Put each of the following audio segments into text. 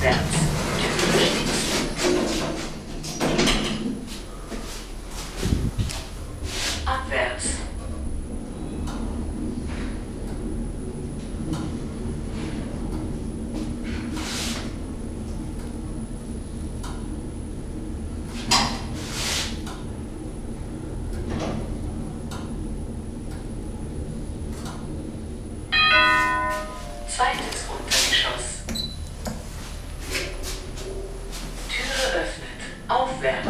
That's aufwärts.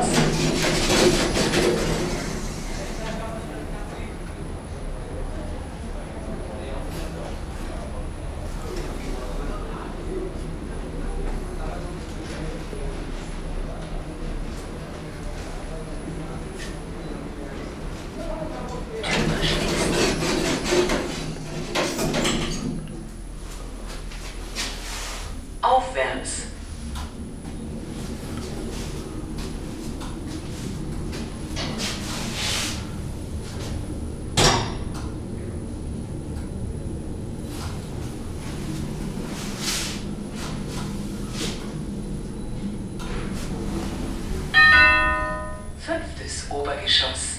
Aufwärts. chance.